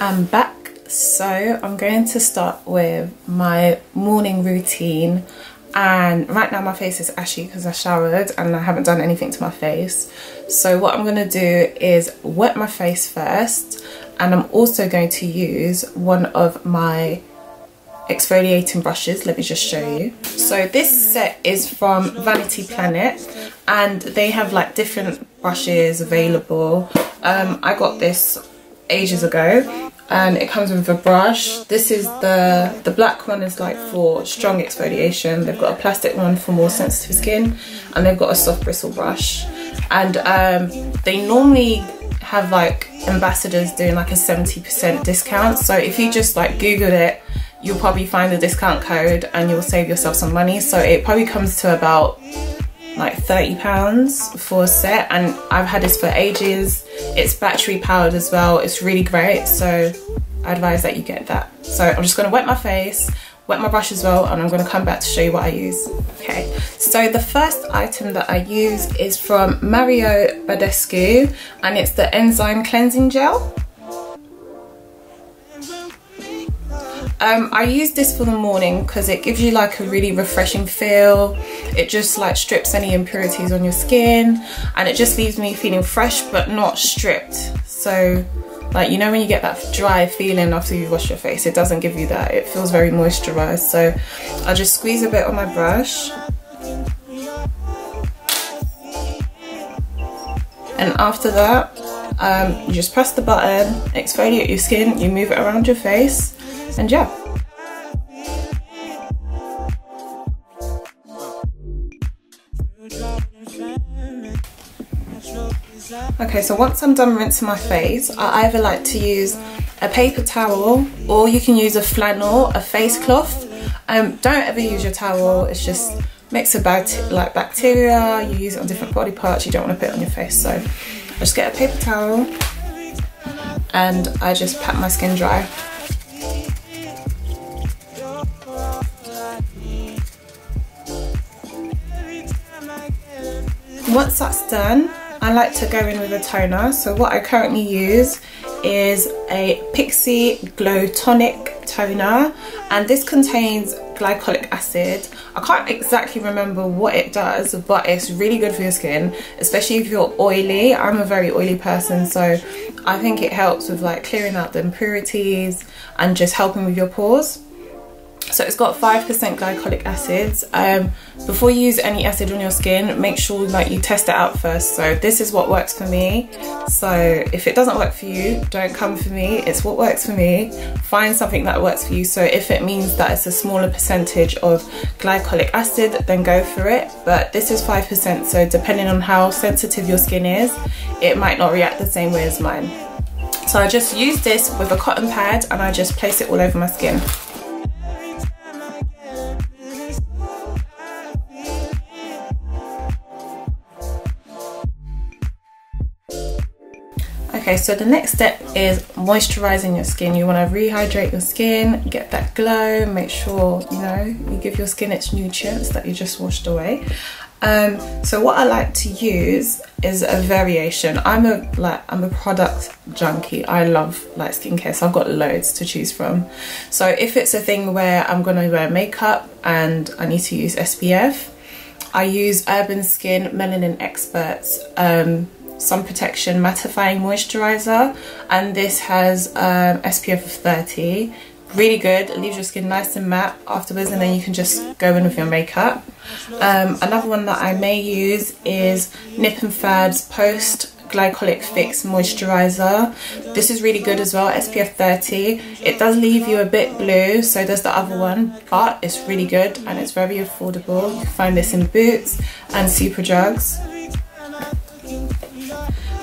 I'm back. So I'm going to start with my morning routine. And right now my face is ashy because I showered and I haven't done anything to my face. So what I'm going to do is wet my face first. And I'm also going to use one of my exfoliating brushes. Let me just show you. So this set is from Vanity Planet. And they have like different brushes available. Um, I got this ages ago and it comes with a brush. This is the the black one is like for strong exfoliation. They've got a plastic one for more sensitive skin and they've got a soft bristle brush. And um, they normally have like ambassadors doing like a 70% discount. So if you just like google it you'll probably find the discount code and you'll save yourself some money. So it probably comes to about like 30 pounds for a set and I've had this for ages. It's battery powered as well. It's really great so I advise that you get that. So I'm just to wet my face wet my brush as well and I'm going to come back to show you what I use. Okay so the first item that I use is from Mario Badescu and it's the enzyme cleansing gel Um, I use this for the morning because it gives you like a really refreshing feel. It just like strips any impurities on your skin and it just leaves me feeling fresh but not stripped. So like you know when you get that dry feeling after you wash your face, it doesn't give you that. It feels very moisturized. So I just squeeze a bit on my brush. And after that, um, you just press the button, exfoliate your skin, you move it around your face and yeah. Okay, so once I'm done rinsing my face, I either like to use a paper towel or you can use a flannel, a face cloth. Um, don't ever use your towel, it's just makes a bad like bacteria, you use it on different body parts, you don't want to put it on your face. So I just get a paper towel and I just pat my skin dry. Once that's done, I like to go in with a toner. So what I currently use is a Pixi Glow Tonic toner and this contains glycolic acid. I can't exactly remember what it does but it's really good for your skin especially if you're oily. I'm a very oily person so I think it helps with like clearing out the impurities and just helping with your pores so it's got 5% glycolic acids. Um, before you use any acid on your skin make sure like you test it out first. So this is what works for me. So if it doesn't work for you don't come for me. It's what works for me. Find something that works for you. So if it means that it's a smaller percentage of glycolic acid then go for it. But this is 5% so depending on how sensitive your skin is it might not react the same way as mine. So I just use this with a cotton pad and I just place it all over my skin Okay, so the next step is moisturizing your skin. You want to rehydrate your skin, get that glow, make sure, you know, you give your skin its nutrients that you just washed away. Um, so what I like to use is a variation. I'm a like I'm a product junkie. I love like skincare, so I've got loads to choose from. So if it's a thing where I'm gonna wear makeup and I need to use SPF, I use Urban Skin Melanin Experts um, sun protection mattifying moisturizer and this has um, SPF of 30 really good it leaves your skin nice and matte afterwards and then you can just go in with your makeup. Um, another one that I may use is Nip and Fab's post glycolic fix moisturizer. This is really good as well SPF 30 it does leave you a bit blue so does the other one but it's really good and it's very affordable. You can find this in Boots and Superdrugs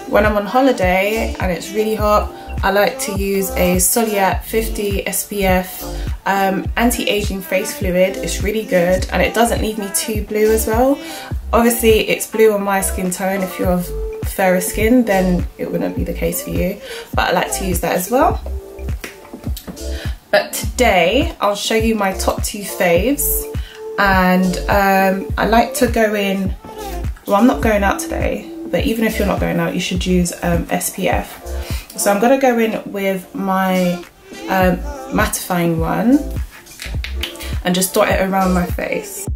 when I'm on holiday and it's really hot, I like to use a Soliat 50 SPF um, anti-aging face fluid. It's really good and it doesn't leave me too blue as well. Obviously it's blue on my skin tone. If you're of fairer skin then it wouldn't be the case for you. But I like to use that as well. But today I'll show you my top two faves and um, I like to go in, well I'm not going out today, but even if you're not going out you should use um, SPF So I'm going to go in with my um, mattifying one and just dot it around my face.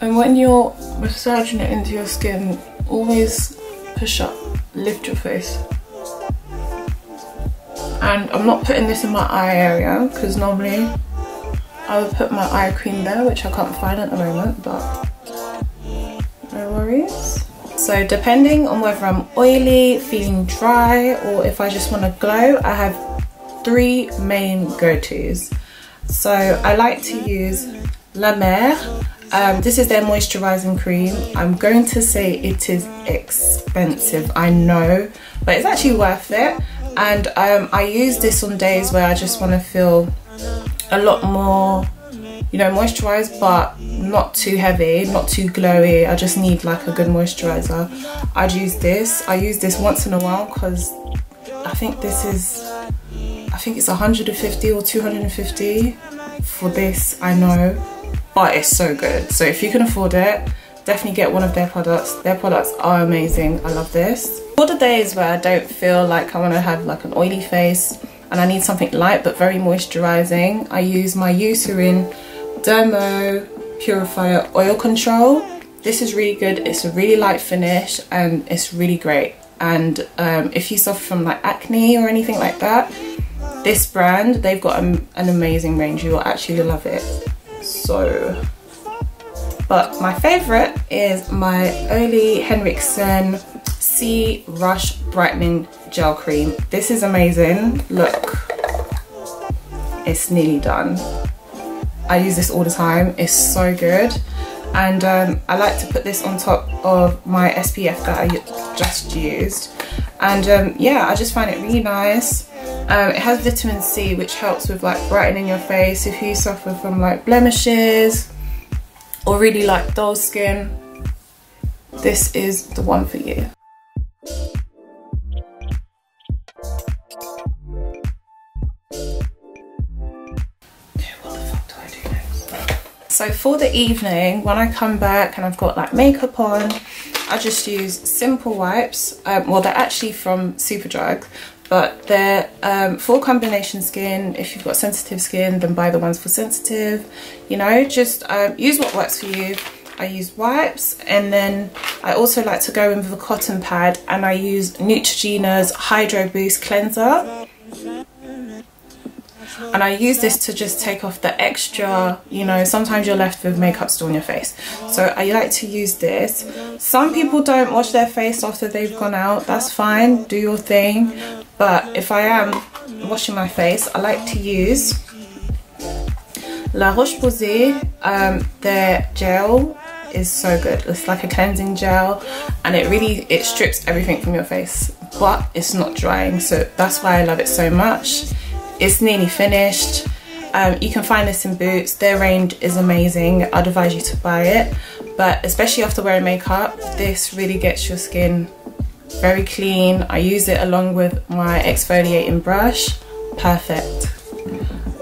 And when you're massaging it into your skin, always push up, lift your face. And I'm not putting this in my eye area because normally I would put my eye cream there, which I can't find at the moment, but no worries. So depending on whether I'm oily, feeling dry, or if I just want to glow, I have three main go-tos. So I like to use La Mer. Um, this is their moisturizing cream. I'm going to say it is expensive, I know, but it's actually worth it. And um, I use this on days where I just want to feel a lot more you know moisturized but not too heavy not too glowy. I just need like a good moisturizer. I'd use this. I use this once in a while because i think this is i think it's 150 or 250 for this i know. But it's so good. So if you can afford it definitely get one of their products. Their products are amazing. I love this. For the days where i don't feel like i want to have like an oily face and I need something light but very moisturizing I use my Eucerin Dermo Purifier Oil Control. This is really good. It's a really light finish and it's really great. And um, if you suffer from like acne or anything like that, this brand, they've got an amazing range. You will actually love it. So, but my favorite is my Ole Henriksen C Rush Brightening Gel Cream. This is amazing. Look, it's nearly done. I use this all the time. It's so good. And um, I like to put this on top of my SPF that I just used. And um, yeah, I just find it really nice. Um, it has vitamin C, which helps with like brightening your face if you suffer from like blemishes or really like dull skin. This is the one for you. So for the evening, when I come back and I've got like makeup on, I just use simple wipes. Um, well, they're actually from Superdrug, but they're um, for combination skin. If you've got sensitive skin, then buy the ones for sensitive. You know, just um, use what works for you. I use wipes and then I also like to go in with a cotton pad and I use Neutrogena's Hydro Boost Cleanser and I use this to just take off the extra you know sometimes you're left with makeup still on your face. So I like to use this. Some people don't wash their face after they've gone out. That's fine. Do your thing. But if I am washing my face I like to use La Roche-Posay um, their gel is so good. It's like a cleansing gel and it really it strips everything from your face but it's not drying. So that's why I love it so much it's nearly finished. Um, you can find this in Boots. Their range is amazing. I'd advise you to buy it. But especially after wearing makeup, this really gets your skin very clean. I use it along with my exfoliating brush. Perfect.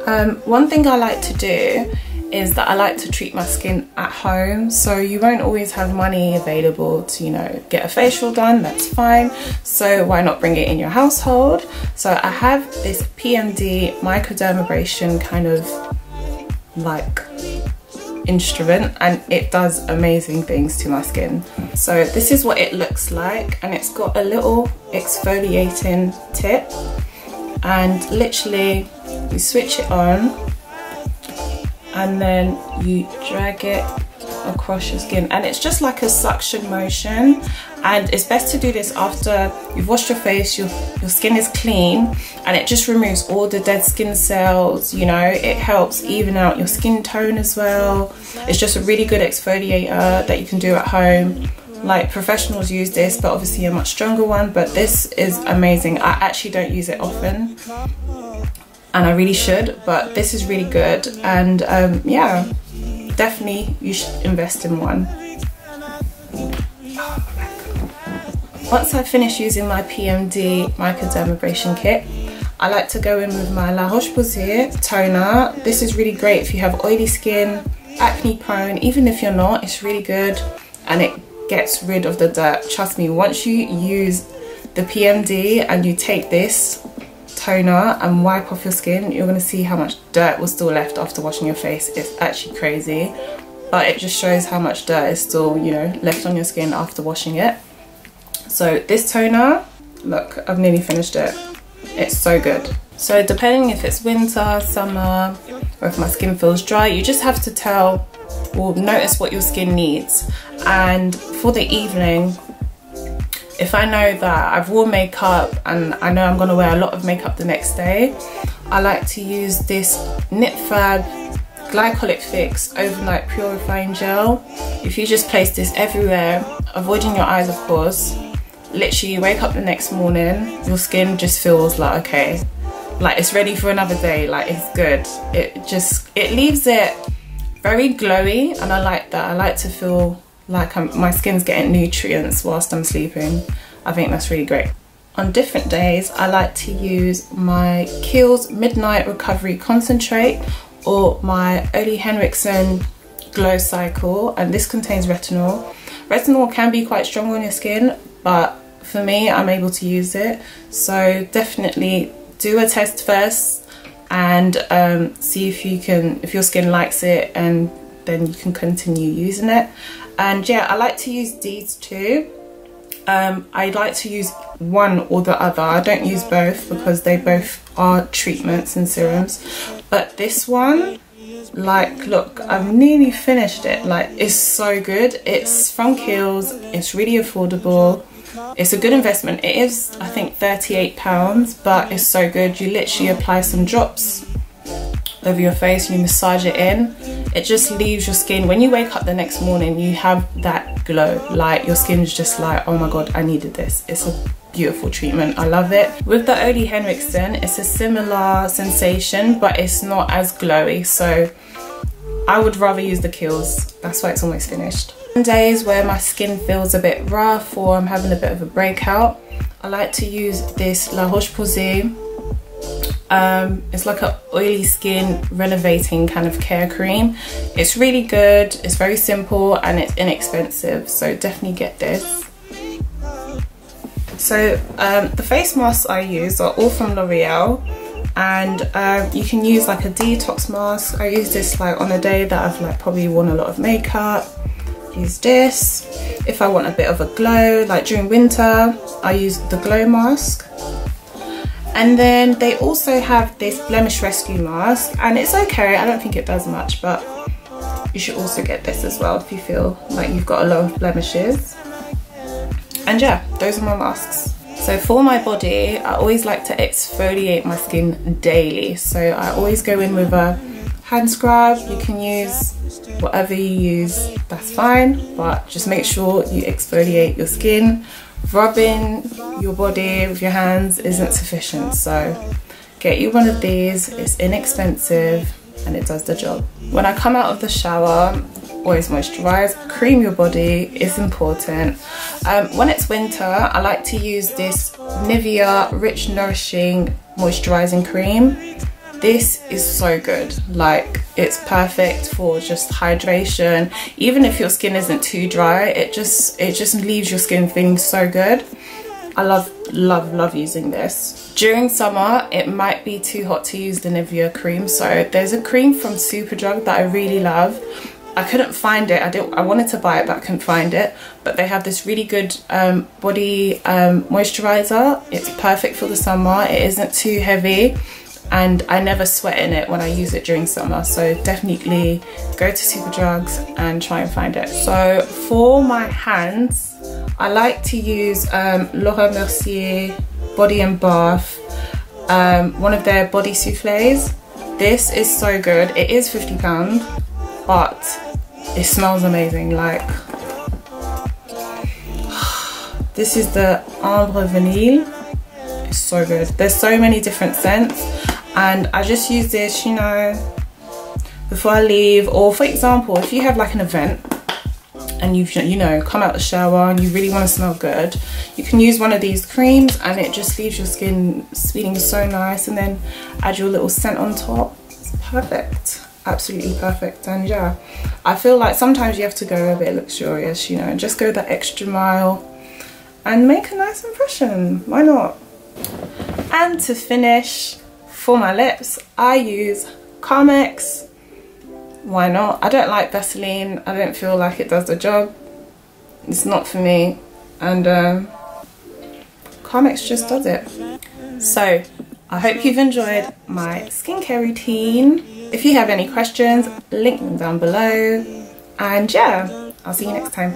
Um, one thing I like to do is that I like to treat my skin at home so you won't always have money available to you know get a facial done that's fine. So why not bring it in your household? So I have this PMD microdermabrasion kind of like instrument and it does amazing things to my skin. So this is what it looks like and it's got a little exfoliating tip and literally you switch it on and then you drag it across your skin. And it's just like a suction motion. And it's best to do this after you've washed your face your your skin is clean and it just removes all the dead skin cells you know. It helps even out your skin tone as well. It's just a really good exfoliator that you can do at home. Like professionals use this but obviously a much stronger one but this is amazing. I actually don't use it often and I really should but this is really good. And um, yeah definitely you should invest in one. Once I finish using my PMD microdermabrasion kit I like to go in with my La Roche-Posay toner. This is really great if you have oily skin acne prone. Even if you're not it's really good and it gets rid of the dirt. Trust me, once you use the PMD and you take this toner and wipe off your skin, you're going to see how much dirt was still left after washing your face. It's actually crazy. But it just shows how much dirt is still, you know, left on your skin after washing it. So this toner, look, I've nearly finished it. It's so good. So depending if it's winter, summer, or if my skin feels dry, you just have to tell or notice what your skin needs. And for the evening, if I know that I've worn makeup and I know I'm gonna wear a lot of makeup the next day, I like to use this Nip Fab Glycolic Fix Overnight Purifying Gel. If you just place this everywhere, avoiding your eyes of course, literally you wake up the next morning, your skin just feels like, okay, like it's ready for another day, like it's good. It just, it leaves it very glowy and I like that. I like to feel like I'm, my skin's getting nutrients whilst I'm sleeping. I think that's really great. On different days, I like to use my Kiehl's Midnight Recovery Concentrate or my Ole Henriksen Glow Cycle and this contains retinol. Retinol can be quite strong on your skin but for me I'm able to use it so definitely do a test first and um, see if you can if your skin likes it and then you can continue using it and yeah I like to use these too. Um, I like to use one or the other. I don't use both because they both are treatments and serums. But this one like look I've nearly finished it. Like it's so good. It's from Kiehl's. It's really affordable. It's a good investment. It is I think 38 pounds but it's so good. You literally apply some drops over your face you massage it in. It just leaves your skin. When you wake up the next morning you have that glow. Like your skin's just like oh my god I needed this. It's a beautiful treatment. I love it. With the Ole Henriksen it's a similar sensation but it's not as glowy. So I would rather use the Kiehl's. That's why it's almost finished. On days where my skin feels a bit rough or I'm having a bit of a breakout I like to use this La Roche-Posay um, it's like an oily skin renovating kind of care cream. It's really good, it's very simple and it's inexpensive so definitely get this. So um, the face masks I use are all from L'Oreal and um, you can use like a detox mask. I use this like on a day that I've like probably worn a lot of makeup. Use this. If I want a bit of a glow, like during winter, I use the glow mask. And then they also have this blemish rescue mask and it's okay, I don't think it does much, but you should also get this as well if you feel like you've got a lot of blemishes. And yeah those are my masks. So for my body I always like to exfoliate my skin daily. So I always go in with a hand scrub you can use whatever you use that's fine but just make sure you exfoliate your skin rubbing your body with your hands isn't sufficient so get you one of these. It's inexpensive and it does the job. When I come out of the shower always moisturize cream your body is important. Um, when it's winter I like to use this Nivea rich nourishing moisturizing cream this is so good like it's perfect for just hydration even if your skin isn't too dry it just it just leaves your skin feeling so good I love love love using this during summer it might be too hot to use the Nivea cream so there's a cream from Superdrug that I really love I couldn't find it. I didn't. I wanted to buy it, but I couldn't find it. But they have this really good um, body um, moisturizer. It's perfect for the summer. It isn't too heavy, and I never sweat in it when I use it during summer. So definitely go to Superdrugs and try and find it. So for my hands, I like to use um, Laura Mercier Body and Bath, um, one of their body souffles. This is so good. It is £50 but it smells amazing like this is the ambre vanille it's so good there's so many different scents and I just use this you know before I leave. Or for example if you have like an event and you've you know come out the shower and you really want to smell good you can use one of these creams and it just leaves your skin feeling so nice and then add your little scent on top. It's perfect. Absolutely perfect. And yeah I feel like sometimes you have to go a bit luxurious you know and just go that extra mile and make a nice impression. Why not? And to finish for my lips. I use Carmex. Why not? I don't like Vaseline. I don't feel like it does the job. It's not for me. And um, Carmex just does it. So I hope you've enjoyed my skincare routine. If you have any questions, link them down below. And yeah, I'll see you next time.